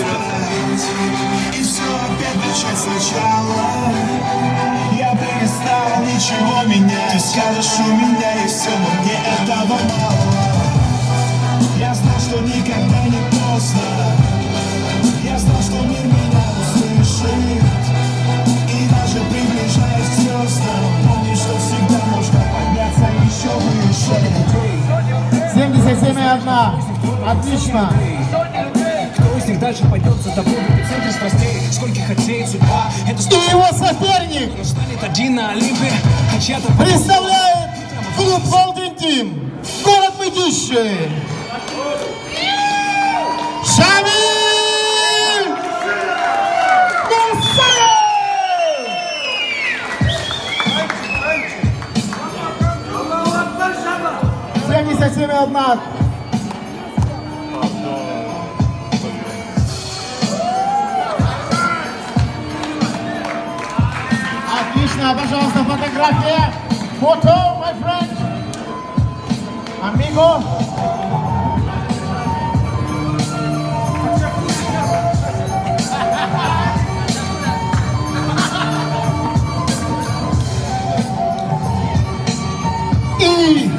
И все опять начать сначала. Я перестал ничего менять. Ты скажешь, у меня есть все, но мне этого мало. Я знал, что никогда не поздно. Я знал, что мир меня услышит. И даже приближаясь к звездам Помни, что всегда можно подняться еще выше. 77,1. Отлично. Дальше пойдет за тобой в эпицентре страстей? Скольких отсеет судьба? Это И его соперник кто станет один на Олимпе, а чья-то представляет клуб Golden Team. Город Мытищи. Шамиль Мусаев! 77,1. Отлично, пожалуйста, фотография. Фото, my friend. Амиго. И